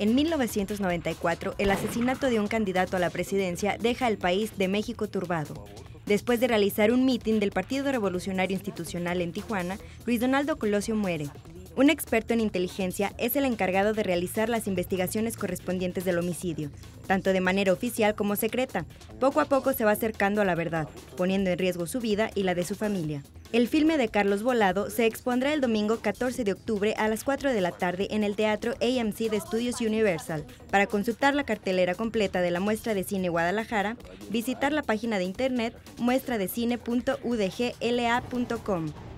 En 1994, el asesinato de un candidato a la presidencia deja al país de México turbado. Después de realizar un mitin del Partido Revolucionario Institucional en Tijuana, Luis Donaldo Colosio muere. Un experto en inteligencia es el encargado de realizar las investigaciones correspondientes del homicidio, tanto de manera oficial como secreta. Poco a poco se va acercando a la verdad, poniendo en riesgo su vida y la de su familia. El filme de Carlos Volado se expondrá el domingo 14 de octubre a las 4 de la tarde en el Teatro AMC de Estudios Universal. Para consultar la cartelera completa de la muestra de cine Guadalajara, visitar la página de internet muestradecine.udgla.com.